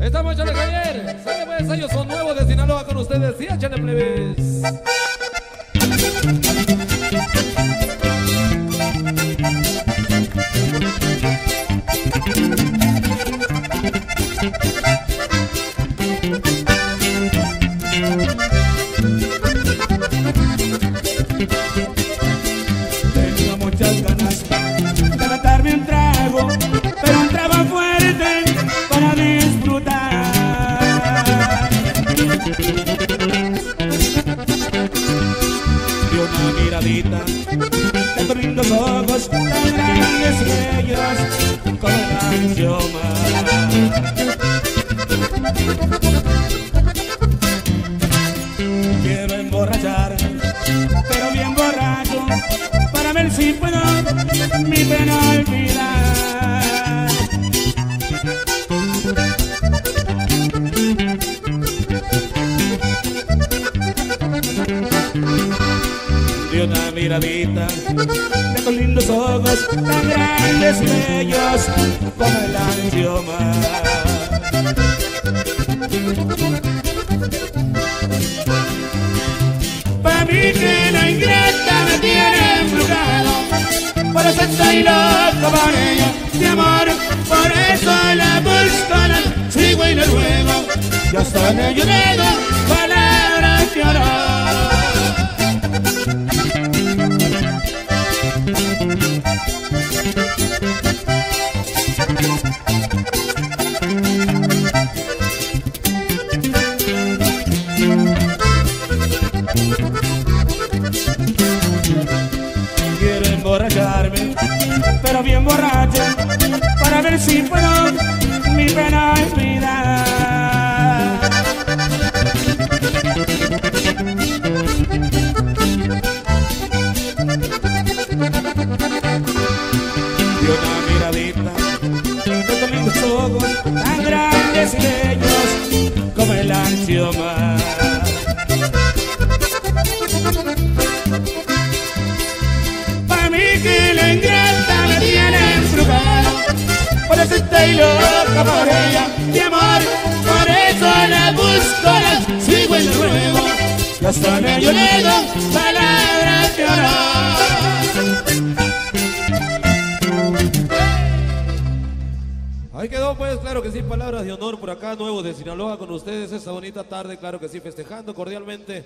Estamos Chale Javier. Sale pues, ellos son nuevos de Sinaloa con ustedes. Sí, échale plebes. De tus lindos ojos tan bellos como ansioma. Quiero emborracharme, pero bien borracho, para ver si puedo mi pena olvidar. Miradita. De tus lindos ojos tan grandes bellos como el ansioma. Pa' mí que la ingrata me tiene embrujado. Por eso estoy loco por ella De amor, por eso la busco, la sigo y la ruego. Y hasta le pero bien borracho, para ver si puedo mi pena olvidar. Y una miradita de lindos ojos tan grandes y bellos como el ansioma. Pa' mí que la Por eso estoy ella Mi amor, por eso la busco, la sigo y la ruego Y hasta le llorado palabras que llorar Ahí quedó pues, claro que sí, palabras de honor por acá, nuevos de Sinaloa con ustedes esta bonita tarde, claro que sí, festejando cordialmente.